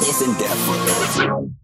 Listen, Defra.